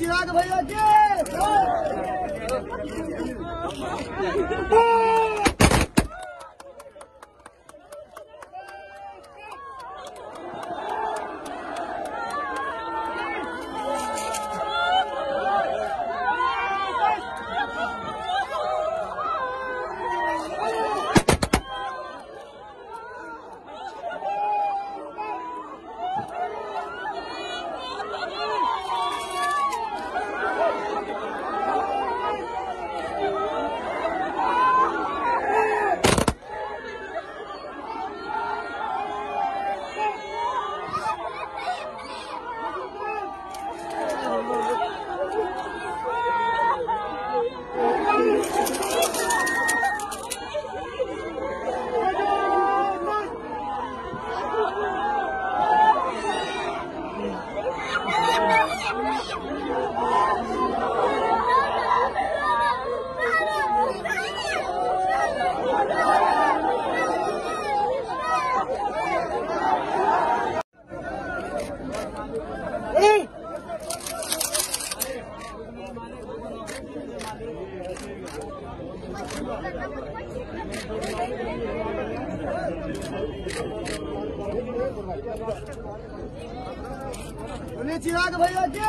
चिराग भैया के। बोले चिराग भैया के